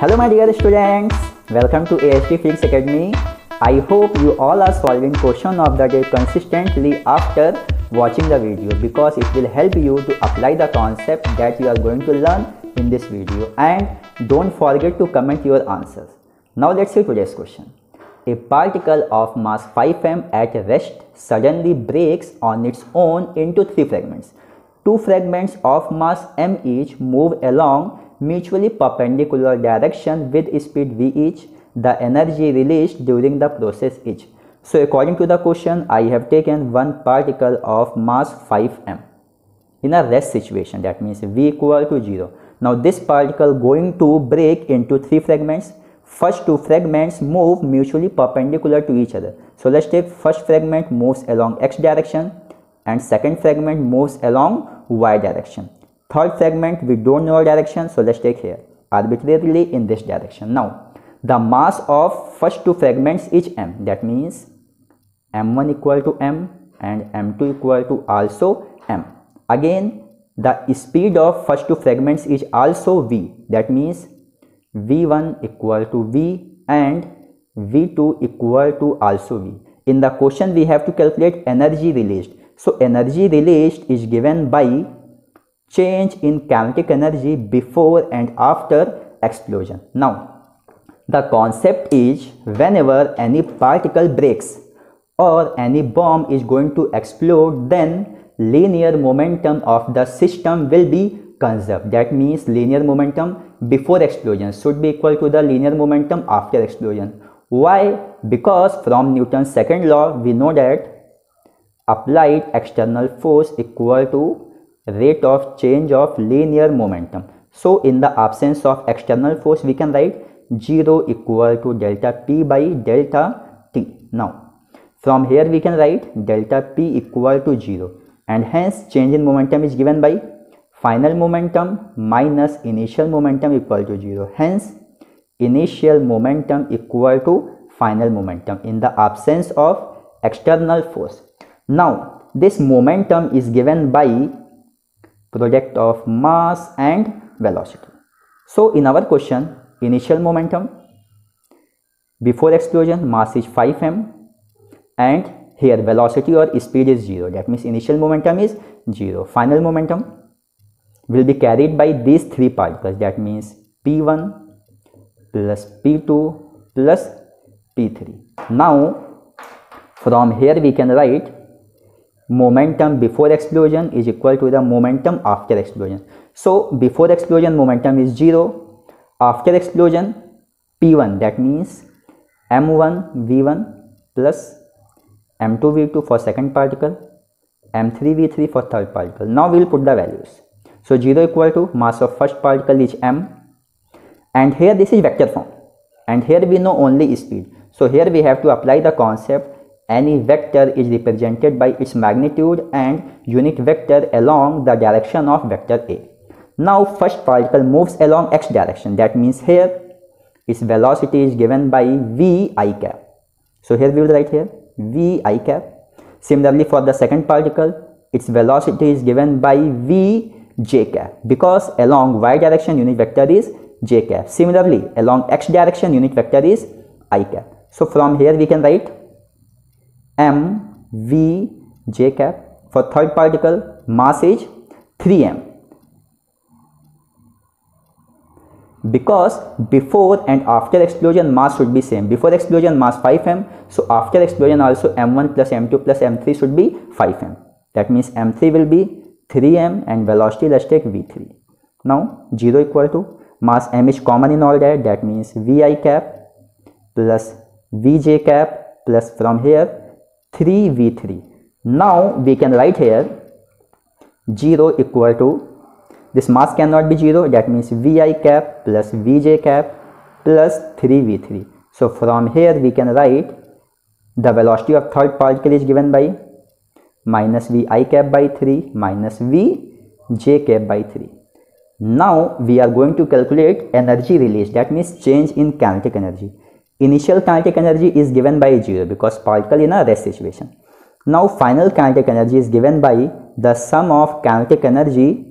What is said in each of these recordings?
Hello my dear students, welcome to ASD Physics Academy. I hope you all are solving question of the day consistently after watching the video because it will help you to apply the concept that you are going to learn in this video and don't forget to comment your answers. Now let's see today's question. A particle of mass 5m at rest suddenly breaks on its own into three fragments. Two fragments of mass m each move along mutually perpendicular direction with speed v each. The energy released during the process each. So according to the question, I have taken one particle of mass 5m in a rest situation that means v equal to 0. Now this particle going to break into three fragments first two fragments move mutually perpendicular to each other. So let's take first fragment moves along x direction and second fragment moves along y direction. Third segment, we don't know direction so let's take here arbitrarily in this direction. Now the mass of first two fragments is m that means m1 equal to m and m2 equal to also m. Again the speed of first two fragments is also v that means V1 equal to V and V2 equal to also V. In the question we have to calculate energy released. So energy released is given by change in kinetic energy before and after explosion. Now the concept is whenever any particle breaks or any bomb is going to explode then linear momentum of the system will be conserved. That means linear momentum before explosion should be equal to the linear momentum after explosion. Why? Because from Newton's second law we know that applied external force equal to rate of change of linear momentum. So in the absence of external force we can write 0 equal to delta p by delta t. Now from here we can write delta p equal to 0 and hence change in momentum is given by final momentum minus initial momentum equal to 0 hence initial momentum equal to final momentum in the absence of external force now this momentum is given by product of mass and velocity. So in our question initial momentum before explosion mass is 5m and here velocity or speed is 0 that means initial momentum is 0 final momentum will be carried by these three particles. That means P1 plus P2 plus P3. Now from here we can write momentum before explosion is equal to the momentum after explosion. So before explosion momentum is 0, after explosion P1 that means M1 V1 plus M2 V2 for second particle, M3 V3 for third particle. Now we will put the values. So 0 equal to mass of first particle is m and here this is vector form and here we know only speed. So here we have to apply the concept any vector is represented by its magnitude and unit vector along the direction of vector A. Now first particle moves along x direction that means here its velocity is given by v i cap. So here we will write here v i cap. Similarly for the second particle its velocity is given by v j cap because along y direction unit vector is j cap. Similarly, along x direction unit vector is i cap. So from here we can write m v j cap. For third particle, mass is 3m. Because before and after explosion mass should be same. Before explosion mass 5m. So after explosion also m1 plus m2 plus m3 should be 5m. That means m3 will be 3m and velocity let's take v3 now 0 equal to mass m is common in all that that means vi cap plus vj cap plus from here three v three now we can write here zero equal to this mass can not be zero that means v i cap plus v j cap plus three v three so from here we can write the velocity of third particle is given by minus v i cap by three minus v j cap by three now we are going to calculate energy release that means change in kinetic energy Initial kinetic energy is given by 0 because particle in a rest situation. Now final kinetic energy is given by the sum of kinetic energy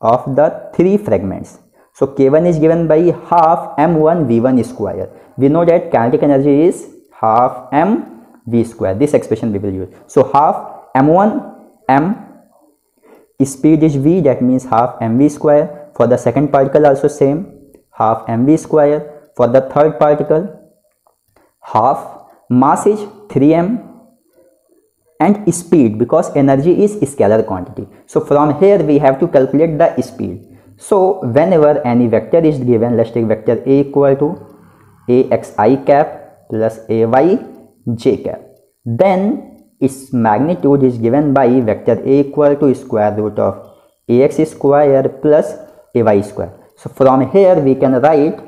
of the three fragments. So K1 is given by half m1 v1 square. We know that kinetic energy is half m v square. This expression we will use. So half m1 m speed is v that means half mv square. For the second particle also same half mv square. For the third particle half mass is 3m and speed because energy is scalar quantity. So from here we have to calculate the speed. So whenever any vector is given, let's take vector A equal to AXI cap plus AY j cap. Then its magnitude is given by vector A equal to square root of AX square plus AY square. So from here we can write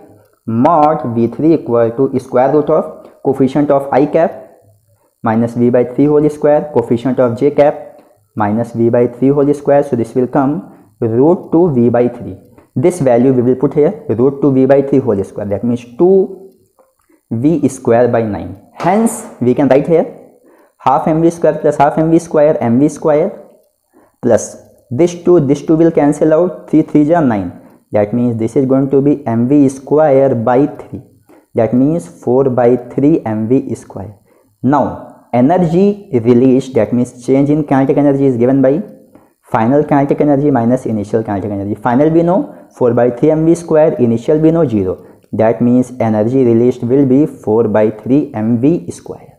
mod V3 equal to square root of coefficient of i cap minus v by three whole square coefficient of j cap minus v by three whole square so this will come root two v by three this value we will put here root two v by three whole square that means two v square by nine hence we can write here half m v square plus half m v square m v square plus this two this two will cancel out three three j nine that means this is going to be m v square by three that means 4 by 3 mv square. Now energy released. That means change in kinetic energy is given by final kinetic energy minus initial kinetic energy. Final we know 4 by 3 mv square initial we know 0 that means energy released will be 4 by 3 mv square